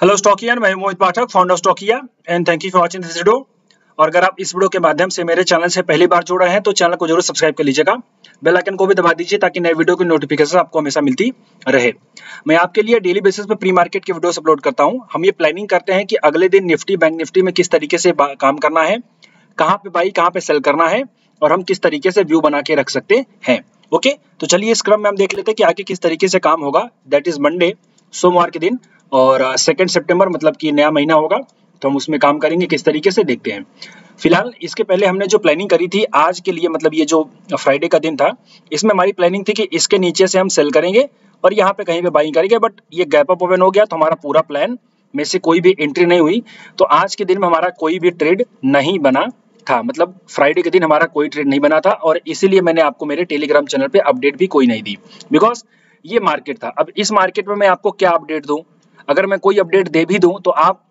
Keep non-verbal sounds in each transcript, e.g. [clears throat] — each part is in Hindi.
हेलो स्टॉकियन मैं Mohit Pathak founder Stockia and thank you for watching this video और अगर आप इस वीडियो के माध्यम से मेरे चैनल से पहली बार जुड़ रहे हैं तो चैनल को ज़रूर सब्सक्राइब कर लीजिएगा। बेल आइकन को भी दबा दीजिए, ताकि नए वीडियो की नोटिफिकेशन आपको हमेशा मिलती रहे। मैं आपके लिए डेली बेसिस पे प्री मार्केट की वीडियोस अपलोड करता हूँ। हम ये प्लानिंग करते हैं कि अगले दिन निफ्टी बैंक निफ्टी में किस तरीके से काम करना है, कहाँ पे बाई कहाँ पे सेल करना है, और हम किस तरीके से व्यू बना के रख सकते हैं। ओके तो चलिए इस क्रम में हम देख लेते हैं कि आगे किस तरीके से काम होगा। दैट इज़ मंडे सोमवार के दिन और सेकेंड सेप्टेम्बर मतलब कि नया महीना होगा तो हम उसमें काम करेंगे, किस तरीके से देखते हैं। फ़िलहाल, इसके पहले हमने जो प्लानिंग करी थी, आज के लिए मतलब ये जो फ्राइडे का दिन था, इसमें हमारी प्लानिंग थी कि इसके नीचे से हम सेल करेंगे और यहाँ पे कहीं पे बाइंग करेंगे बट ये गैप अप ओपन हो गया तो हमारा पूरा प्लान में से कोई भी एंट्री नहीं हुई। तो आज के दिन में हमारा कोई भी ट्रेड नहीं बना था मतलब फ्राइडे के दिन हमारा कोई ट्रेड नहीं बना था, और इसीलिए मैंने आपको मेरे टेलीग्राम चैनल पे अपडेट भी कोई नहीं दी। बिकॉज़ ये मार्केट था। अब इस मार्केट में मैं आपको क्या अपडेट दूँ? अगर मैं कोई अपडेट दे भी दूँ तो आप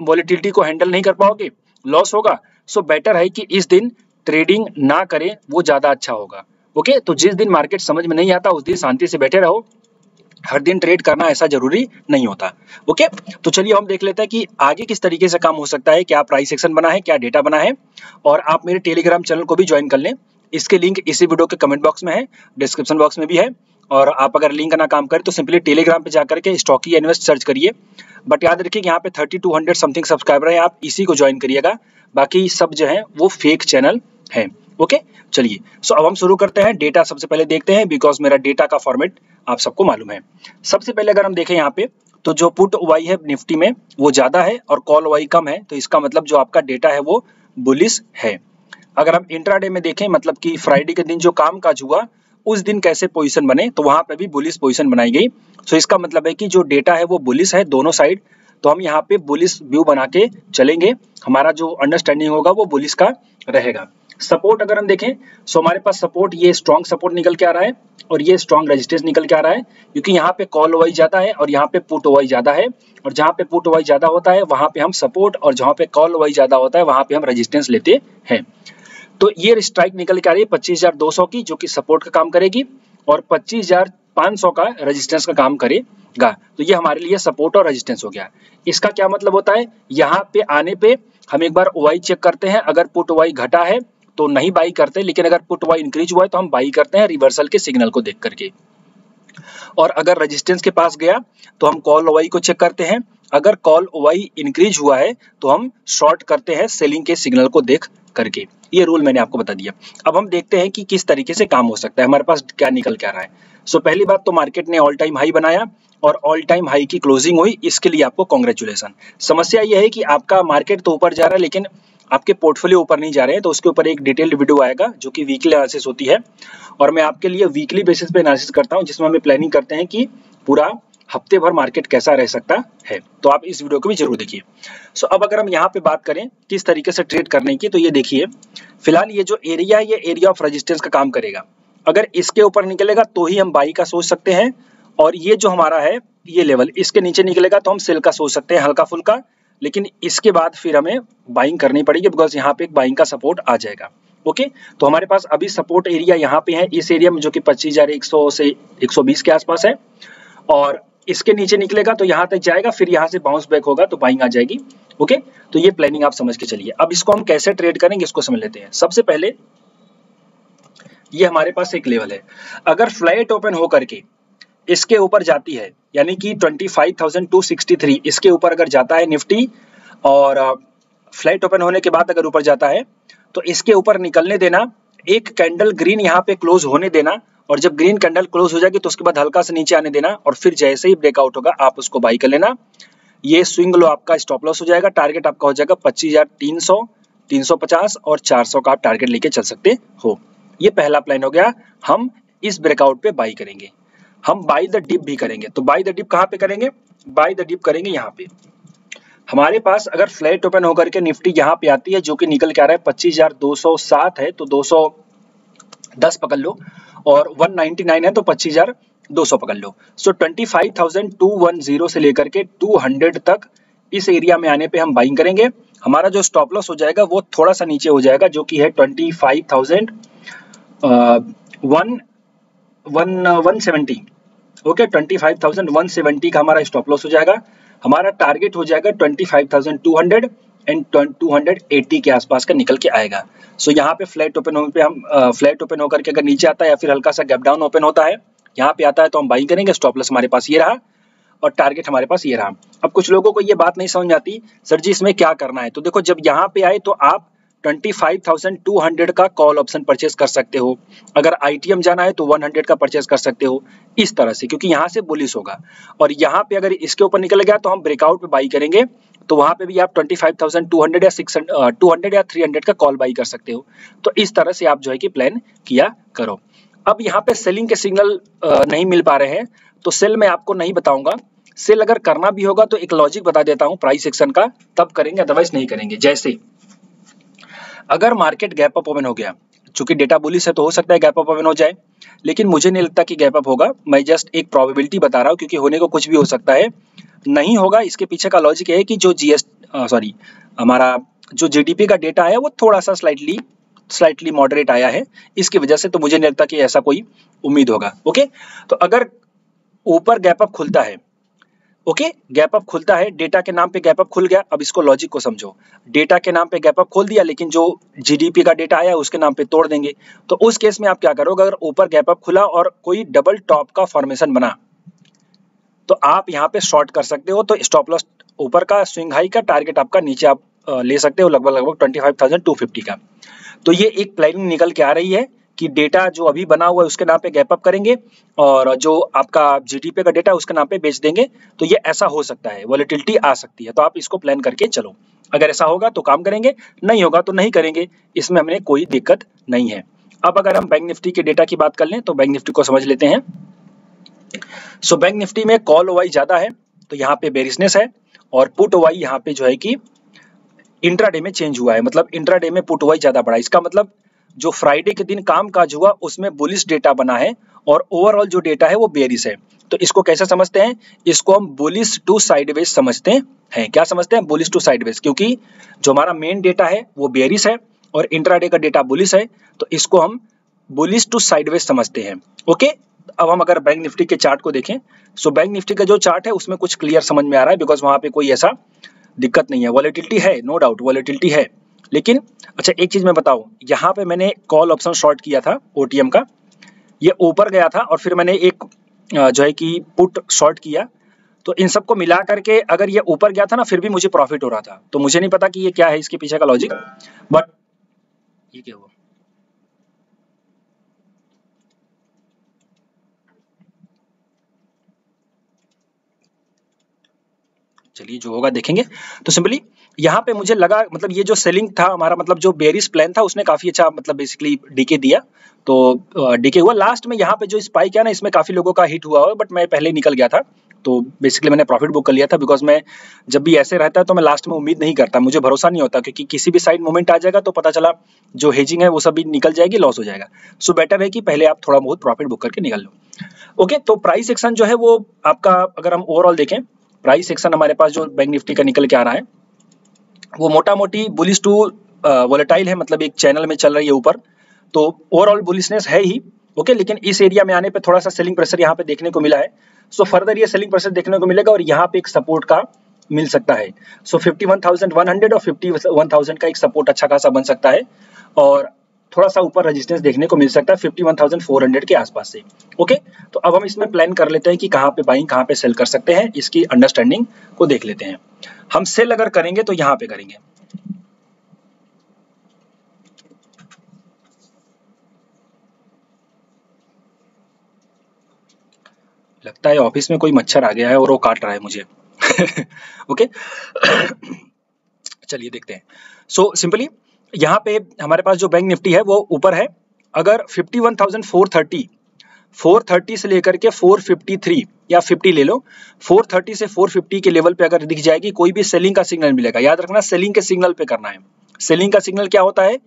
वॉलिटिलिटी को हैंडल नहीं कर पाओगे। लॉस होगा। सो बेटर है कि इस दिन ट्रेडिंग ना करें, वो ज़्यादा अच्छा होगा। ओके तो जिस दिन मार्केट समझ में नहीं आता, उस दिन शांति से बैठे रहो। हर दिन ट्रेड करना ऐसा ज़रूरी नहीं होता। ओके तो चलिए हम देख लेते हैं कि आगे किस तरीके से काम हो सकता है, क्या प्राइस सेक्शन बना है, क्या डेटा बना है। और आप मेरे टेलीग्राम चैनल को भी ज्वाइन कर लें। इसके लिंक इसी वीडियो के कमेंट बॉक्स में है डिस्क्रिप्शन बॉक्स में भी है। और आप अगर लिंक ना काम करें तो सिंपली टेलीग्राम पे जाकर के स्टॉकी इन्वेस्ट सर्च करिए। बट याद रखिए यहाँ पे thirty two hundred something subscriber है, आप इसी को ज्वाइन करिएगा। बाकी सब जो है, वो फेक चैनल है। ओके चलिए। सो अब हम शुरू करते हैं। डेटा सबसे पहले देखते हैं बिकॉज़ मेरा डेटा का फॉर्मेट आप सबको मालूम है। सबसे पहले अगर हम देखें यहाँ पे तो जो पुट वाई है निफ्टी में, वो ज़्यादा है और कॉल वाई कम है। तो इसका मतलब जो आपका डेटा है, वो बुलिस है। अगर हम इंट्राडे में देखें मतलब कि फ्राइडे के दिन जो काम काज हुआ उस दिन कैसे पोजीशन बने तो वहाँ पे भी बुलिस पोजीशन बनाई गई। तो इसका मतलब है कि जो डेटा है वो बुलिस है दोनों साइड। तो हम यहाँ पे बुलिस व्यू बना के चलेंगे। हमारा जो अंडरस्टैंडिंग होगा वो बुलिस का रहेगा। सपोर्ट अगर हम देखें सो हमारे पास सपोर्ट ये स्ट्रॉन्ग सपोर्ट निकल के आ रहा है और ये स्ट्रॉन्ग रेजिस्टेंस निकल के आ रहा है। क्योंकि यहाँ पे कॉल ओवाई ज़्यादा है और यहाँ पे पुट ओवाई ज़्यादा है। और जहाँ पे पुट ओवाई ज़्यादा होता है, वहाँ पे हम सपोर्ट और जहाँ पे कॉल ओवाई ज़्यादा होता है, वहाँ पे हम रेजिस्टेंस लेते हैं। तो ये स्ट्राइक निकल के आ रही है पच्चीस की, जो कि सपोर्ट का काम करेगी और पच्चीस का रजिस्टेंस का काम करेगा। तो ये हमारे लिए सपोर्ट और रजिस्टेंस हो गया। इसका क्या मतलब होता है? यहाँ पे आने पे हम एक बार ओवाई चेक करते हैं। अगर पुट ओवाई घटा है तो नहीं बाई करते, लेकिन अगर पुट वाई इंक्रीज हुआ है तो हम बाई करते हैं रिवर्सल के सिग्नल को देख करके। और अगर रेजिस्टेंस के पास गया तो हम कॉल ओवाई को चेक करते हैं। अगर कॉल ओवाई इंक्रीज हुआ है तो हम शॉर्ट करते हैं सेलिंग के सिग्नल को देख करके। ये रूल मैंने आपको बता दिया। अब हम देखते हैं कि किस तरीके से काम हो सकता है। हमारे पास क्या निकल के आ रहा है। सो so, पहली बात तो मार्केट ने ऑल टाइम हाई बनाया और ऑल टाइम हाई की क्लोजिंग हुई। इसके लिए आपको कॉन्ग्रेचुलेसन समस्या यह है कि आपका मार्केट तो ऊपर जा रहा है लेकिन आपके पोर्टफोलियो ऊपर नहीं जा रहे हैं तो उसके ऊपर एक डिटेल्ड वीडियो आएगा जो कि वीकली एनालिसिस होती है। और मैं आपके लिए वीकली बेसिस पे एनालिसिस करता हूँ जिसमें हमें प्लानिंग करते हैं कि पूरा हफ़्ते भर मार्केट कैसा रह सकता है? तो आप इस वीडियो को भी ज़रूर देखिए। सो अब अगर हम यहाँ पे बात करें, किस तरीके से ट्रेड करने की तो ये देखिए, फ़िलहाल ये जो एरिया है, ये एरिया ऑफ़ रेजिस्टेंस का काम करेगा। अगर इसके ऊपर निकलेगा तो ही हम बाई का सोच सकते हैं, और ये जो हमारा है, ये लेवल इसके नीचे निकलेगा तो हम सेल का सोच सकते हैं, हल्का फुल्का, लेकिन इसके बाद फिर हमें बाइंग करनी पड़ेगी बिकॉज़ यहाँ पे एक बाइंग का सपोर्ट आ जाएगा। ओके तो हमारे पास अभी सपोर्ट एरिया यहाँ पे है, इस एरिया में जो कि पच्चीस हज़ार एक सौ से एक सौ बीस के आसपास है, और इसके नीचे निकलेगा तो यहाँ तक जाएगा फिर यहाँ से बाउंस बैक होगा तो बाइंग आ जाएगी ओके तो ये प्लानिंग आप समझ के चलिए। अब इसको हम कैसे ट्रेड करेंगे इसको समझ लेते हैं। सबसे पहले ये हमारे पास एक लेवल है। अगर फ्लैट ओपन हो करके इसके ऊपर जाती है यानी कि 25,263 इसके ऊपर अगर जाता है निफ्टी और फ्लैट ओपन होने के बाद अगर ऊपर जाता है तो इसके ऊपर निकलने देना एक कैंडल ग्रीन यहाँ पे क्लोज होने देना और जब ग्रीन कैंडल क्लोज हो जाएगी तो उसके बाद हल्का से नीचे आने देना और फिर जैसे ही ब्रेकआउट होगा, आप उसको बाई कर लेना। ये स्विंग लो आपका स्टॉप लॉस हो जाएगा। टारगेट आपका हो जाएगा पच्चीस हज़ार तीन सौ तीन सौ पचास और चार सौ का आप टारगेट लेके चल सकते हो। ये पहला प्लान हो गया। हम इस ब्रेकआउट पे बाई करेंगे। हम बाई द डिप भी करेंगे। तो बाई द डिप कहाँ पे करेंगे? बाई द डिप करेंगे यहाँ पे। हमारे पास अगर फ्लैट ओपन होकर के निफ्टी यहाँ पे आती है, जो कि निकल के आ रहा है, पच्चीस हज़ार दो सौ सात है तो दो सौ दस पकड़ लो, और 199 है तो पच्चीस हज़ार दो सौ पकड़ लो। So twenty five thousand two one zero से लेकर के टू हंड्रेड तक इस एरिया में आने पे हम बाइंग करेंगे। हमारा जो स्टॉप लॉस हो जाएगा, वो थोड़ा सा नीचे हो जाएगा, जो कि है twenty five thousand one one one seventy okay twenty five thousand one seventy का हमारा स्टॉप लॉस हो जाएगा। हमारा टारगेट हो जाएगा twenty five thousand two hundred and two hundred eighty के आसपास का निकल के आएगा। सो so, यहाँ पे फ्लैट ओपन होने पे हम फ्लैट ओपन होकर के अगर नीचे आता है या फिर हल्का सा गैप डाउन ओपन होता है यहाँ पे आता है तो हम बाइंग करेंगे। स्टॉप लॉस हमारे पास ये रहा और टारगेट हमारे पास ये रहा। अब कुछ लोगों को ये बात नहीं समझ आती सर जी इसमें क्या करना है? तो देखो जब यहाँ पे आए तो आप 25,200 का कॉल ऑप्शन परचेस कर सकते हो। अगर आईटीएम जाना है तो 100 का परचेस कर सकते हो इस तरह से क्योंकि यहाँ से बुलिस होगा। और यहाँ पे अगर इसके ऊपर निकल गया तो हम ब्रेकआउट पे बाई करेंगे। तो वहाँ पे भी आप 25,200 या 600 200 या 300 का कॉल बाई कर सकते हो। तो इस तरह से आप जो है कि प्लान किया करो। अब यहाँ पे सेलिंग के सिग्नल नहीं मिल पा रहे हैं तो सेल मैं आपको नहीं बताऊँगा। सेल अगर करना भी होगा तो एक लॉजिक बता देता हूँ प्राइस सेक्शन का तब करेंगे अदरवाइज़ नहीं करेंगे। जैसे अगर मार्केट गैप अप ओपन हो गया चूँकि डेटा बुलिस है तो हो सकता है गैप अप ओपन हो जाए लेकिन मुझे नहीं लगता कि गैप अप होगा। मैं जस्ट एक प्रोबेबिलिटी बता रहा हूँ क्योंकि होने को कुछ भी हो सकता है। नहीं होगा। इसके पीछे का लॉजिक है कि जो जीएस सॉरी हमारा जो जीडीपी का डेटा है, वो थोड़ा सा स्लाइटली स्लाइटली मॉडरेट आया है। इसकी वजह से तो मुझे नहीं लगता कि ऐसा कोई उम्मीद होगा। ओके तो अगर ऊपर गैप अप खुलता है ओके गैप अप खुलता है डेटा के नाम पे गैप अप खुल गया, अब इसको लॉजिक को समझो। डेटा के नाम पे गैप अप खोल दिया, लेकिन जो जीडीपी का डेटा आया, उसके नाम पे तोड़ देंगे। तो उस केस में आप क्या करोगे? अगर ऊपर गैप अप खुला और कोई डबल टॉप का फॉर्मेशन बना तो आप यहाँ पे शॉर्ट कर सकते हो तो स्टॉप लॉस ऊपर का स्विंग हाई का टारगेट आपका नीचे आप ले सकते हो लगभग लगभग twenty five thousand two fifty का। तो ये एक प्लानिंग निकल के आ रही है कि डेटा जो अभी बना हुआ है उसके नाम पे गैप अप करेंगे और जो आपका जीडीपी का डेटा उसके नाम पे बेच देंगे। तो ये ऐसा हो सकता है वॉलिटिलिटी आ सकती है तो आप इसको प्लान करके चलो। अगर ऐसा होगा तो काम करेंगे, नहीं होगा तो नहीं करेंगे, इसमें हमें कोई दिक्कत नहीं है। अब अगर हम बैंक निफ्टी के डेटा की बात कर लें तो बैंक निफ्टी को समझ लेते हैं। सो बैंक निफ्टी में कॉल ओवाई ज़्यादा है तो यहाँ पे बेरिसनेस है और पुट ओवाई यहाँ पे जो है कि इंट्राडे में चेंज हुआ है। मतलब इंट्राडे में पुट ओवाई ज़्यादा बढ़ा इसका मतलब जो फ्राइडे के दिन काम काज हुआ, उसमें बुलिस डेटा बना है और ओवरऑल जो डेटा है वो बेरिस है। तो इसको कैसे समझते हैं? इसको हम बुलिस टू साइडवेज समझते हैं। क्या समझते हैं? बुलिस टू साइडवेज क्योंकि जो हमारा मेन डेटा है, वो बेरिस है और इंट्राडे का डेटा बुलिस है। तो इसको हम बुलिस टू साइडवेज समझते हैं। ओके अब हम अगर बैंक निफ्टी के चार्ट को देखें सो बैंक निफ्टी का जो चार्ट है, उसमें कुछ क्लियर समझ में आ रहा है बिकॉज़ वहाँ पे कोई ऐसा दिक्कत नहीं है। वॉलेटिलिटी है नो डाउट वॉलेटिलिटी है। लेकिन अच्छा एक चीज़ मैं बताऊँ, यहाँ पे मैंने कॉल ऑप्शन शॉर्ट किया था ओटीएम का। ये ऊपर गया था और फिर मैंने एक जो है कि पुट शॉर्ट किया। तो इन सबको मिला करके अगर ये ऊपर गया था ना, फिर भी मुझे प्रॉफिट हो रहा था। तो मुझे नहीं पता कि ये क्या है, इसके पीछे का लॉजिक बट ये क्या हुआ? चलिए जो होगा देखेंगे। तो सिंपली यहाँ पे मुझे लगा मतलब ये जो सेलिंग था हमारा मतलब जो बेरिस प्लान था उसने काफ़ी अच्छा मतलब बेसिकली डीके दिया। तो डीके हुआ। लास्ट में यहाँ पे जो स्पाइक है ना इसमें काफ़ी लोगों का हिट हुआ बट मैं पहले निकल गया था। तो बेसिकली मैंने प्रॉफिट बुक कर लिया था बिकॉज़ मैं जब भी ऐसे रहता है तो मैं लास्ट में उम्मीद नहीं करता। मुझे भरोसा नहीं होता क्योंकि किसी भी साइड मोमेंट आ जाएगा तो पता चला जो हेजिंग है वो सब भी निकल जाएगी लॉस हो जाएगा। सो बेटर है कि पहले आप थोड़ा बहुत प्रॉफिट बुक करके निकल लो। ओके okay, तो प्राइस एक्शन जो है वो आपका अगर हम ओवरऑल देखें प्राइस सेक्शन हमारे पास जो बैंक निफ्टी का निकल के आ रहा है वो मोटा मोटी बुलिस टू वोलेटाइल है मतलब एक चैनल में चल रही है ऊपर। तो ओवरऑल बुलिसनेस है ही ओके लेकिन इस एरिया में आने पे थोड़ा सा सेलिंग प्रेशर यहाँ पे देखने को मिला है। सो फर्दर ये सेलिंग प्रेशर देखने को मिलेगा और यहाँ पे एक सपोर्ट का मिल सकता है। सो so, 51,100 और 51,000 का एक सपोर्ट अच्छा खासा बन सकता है। और थोड़ा सा ऊपर रेजिस्टेंस देखने को मिल सकता है 51,400 के आसपास से। ओके तो अब हम इसमें प्लान कर लेते हैं कि कहाँ पे बाइंग कहाँ पे सेल कर सकते हैं। इसकी अंडरस्टैंडिंग को देख लेते हैं। हम सेल अगर करेंगे तो यहाँ पे करेंगे। लगता है ऑफ़िस में कोई मच्छर आ गया है और वो काट रहा है मुझे। [laughs] ओके [coughs] चलिए देखते हैं। सो so, सिंपली यहाँ पे हमारे पास जो बैंक निफ्टी है वो ऊपर है। अगर 51,430 430 से लेकर के 453 या 50 ले लो 430 से 450 के लेवल पे अगर दिख जाएगी कोई भी सेलिंग का सिग्नल मिलेगा। याद रखना सेलिंग के सिग्नल पे करना है। सेलिंग का सिग्नल क्या होता है?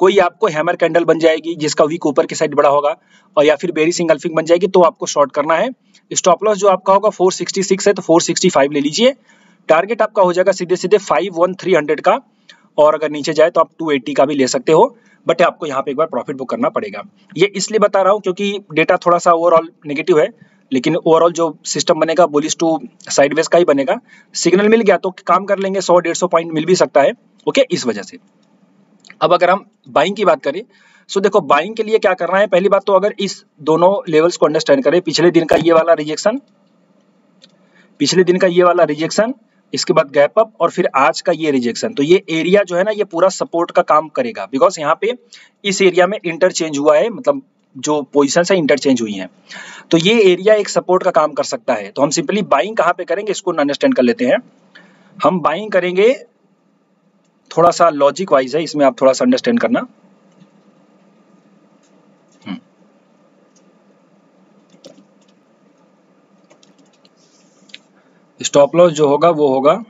कोई आपको हैमर कैंडल बन जाएगी जिसका वीक ऊपर की साइड बड़ा होगा और या फिर बेरी सिंगल फिंग बन जाएगी तो आपको शॉर्ट करना है। स्टॉप लॉस जो आपका होगा 466 है तो 465 ले लीजिए। टारगेट आपका हो जाएगा सीधे सीधे 51300 का। और अगर नीचे जाए तो आप 280 का भी ले सकते हो बट आपको यहाँ पे एक बार प्रॉफिट बुक करना पड़ेगा। ये इसलिए बता रहा हूँ क्योंकि डेटा थोड़ा सा ओवरऑल नेगेटिव है, लेकिन ओवरऑल जो सिस्टम बनेगा बुलिस टू साइडवेज का ही बनेगा। सिग्नल मिल गया तो काम कर लेंगे, सौ, डेढ़ सौ पॉइंट मिल भी सकता है ओके इस वजह से। अब अगर हम बाइंग की बात करें सो देखो बाइंग के लिए क्या करना है? पहली बात तो अगर इस दोनों लेवल्स को अंडरस्टैंड करें, पिछले दिन का ये वाला रिजेक्शन पिछले दिन का ये वाला रिजेक्शन इसके बाद गैप अप और फिर आज का ये रिजेक्शन तो ये एरिया जो है ना, ये पूरा सपोर्ट का काम करेगा। बिकॉज़ यहाँ पे इस एरिया में इंटरचेंज हुआ है मतलब जो पोजिशन है इंटरचेंज हुई है। तो ये एरिया एक सपोर्ट का काम कर सकता है। तो हम सिंपली बाइंग कहाँ पे करेंगे, इसको अंडरस्टैंड कर लेते हैं। हम बाइंग करेंगे, थोड़ा सा लॉजिक वाइज है, इसमें आप थोड़ा सा अंडरस्टैंड करना। स्टॉप लॉस जो होगा, वो होगा।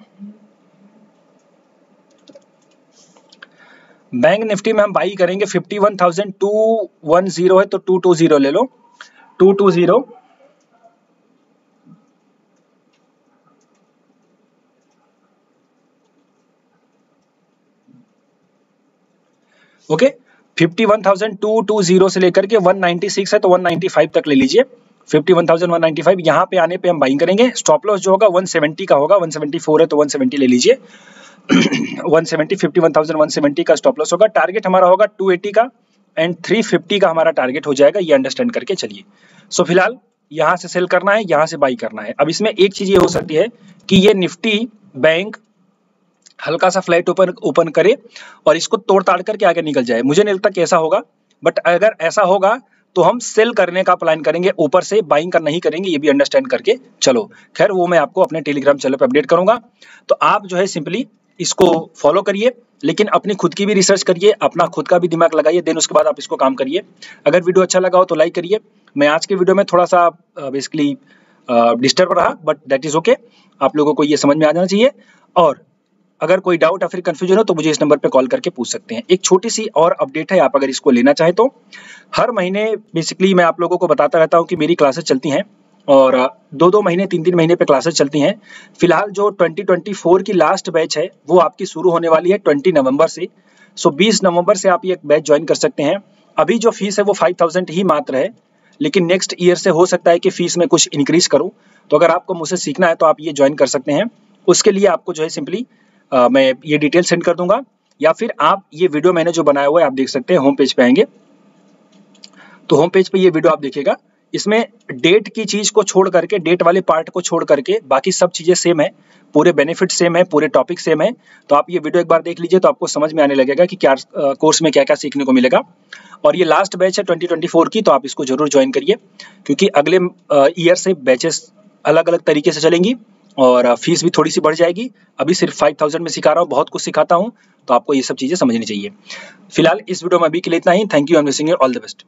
बैंक निफ्टी में हम बाई करेंगे fifty one thousand two one zero है तो टू टू ज़ीरो ले लो। Two two zero okay two zero से लेकर के वन नाइनटी सिक्स है तो वन नाइनटी फाइव तक ले लीजिए। फिफ्टी वन यहाँ पे आने पे हम बाइंग करेंगे। स्टॉप लॉस जो होगा वन सेवेंटी का होगा वन सेवेंटी फोर है तो वन सेवेंटी ले लीजिए। [clears throat] One seventy fifty one thousand one seventy का स्टॉप लॉस होगा। टारगेट हमारा होगा टू एटी का एंड थ्री फिफ्टी का हमारा टारगेट हो जाएगा। ये अंडरस्टैंड करके चलिए। सो so, फ़िलहाल यहाँ से सेल करना है यहाँ से बाई करना है। अब इसमें एक चीज़ ये हो सकती है कि ये निफ्टी बैंक हल्का सा फ़्लाइट ओपन ओपन करे और इसको तोड़ ताड़ करके आगे निकल जाए। मुझे नहीं लगता कि ऐसा होगा बट अगर ऐसा होगा तो हम सेल करने का प्लान करेंगे, ऊपर से बाइंग का नहीं करेंगे, ये भी अंडरस्टैंड करके चलो। खैर, वो मैं आपको अपने टेलीग्राम चैनल पर अपडेट करूँगा। तो आप जो है सिंपली इसको फॉलो करिए, लेकिन अपनी खुद की भी रिसर्च करिए, अपना खुद का भी दिमाग लगाइए देन उसके बाद आप इसको काम करिए। अगर वीडियो अच्छा लगा हो तो लाइक करिए। मैं आज के वीडियो में थोड़ा सा बेसिकली डिस्टर्ब रहा बट दैट इज़ ओके आप लोगों को ये समझ में आ जाना चाहिए। और अगर कोई डाउट या फिर कंफ्यूजन हो तो मुझे इस नंबर पे कॉल करके पूछ सकते हैं। एक छोटी सी और अपडेट है, आप अगर इसको लेना चाहें तो। हर महीने बेसिकली मैं आप लोगों को बताता रहता हूँ कि मेरी क्लासेस चलती हैं और दो दो महीने, तीन तीन महीने पे क्लासेस चलती हैं। फ़िलहाल जो 2024 की लास्ट बैच है, वो आपकी शुरू होने वाली है 20 नवंबर से। सो 20 नवंबर से आप ये बैच ज्वाइन कर सकते हैं। अभी जो फ़ीस है, वो 5000 ही मात्र है। लेकिन नेक्स्ट ईयर से हो सकता है कि फ़ीस में कुछ इंक्रीज करूँ। तो अगर आपको मुझसे सीखना है तो आप ये ज्वाइन कर सकते हैं। उसके लिए आपको जो है सिंपली मैं ये डिटेल सेंड कर दूँगा, या फिर आप ये वीडियो मैंने जो बनाया हुआ है, आप देख सकते हैं होम पेज पे आएँगे। तो होम पेज पे ये वीडियो आप देखिएगा। इसमें डेट की चीज़ को छोड़ करके डेट वाले पार्ट को छोड़ करके, बाकी सब चीज़ें सेम है, पूरे बेनिफिट सेम है, पूरे टॉपिक सेम है। तो आप ये वीडियो एक बार देख लीजिए तो आपको समझ में आने लगेगा कि क्या कोर्स में क्या क्या सीखने को मिलेगा। और ये लास्ट बैच है 2024 की तो आप इसको ज़रूर ज्वाइन करिए, क्योंकि अगले ईयर से बैचेस अलग अलग तरीके से चलेंगी। और फ़ीस भी थोड़ी सी बढ़ जाएगी। अभी सिर्फ़ फाइव थाउज़ेंड में सिखा रहा हूँ, बहुत कुछ सिखाता हूँ तो आपको ये सब चीज़ें समझनी चाहिए। फ़िलहाल इस वीडियो में अभी के लिए इतना ही। Thank you am wishing all the best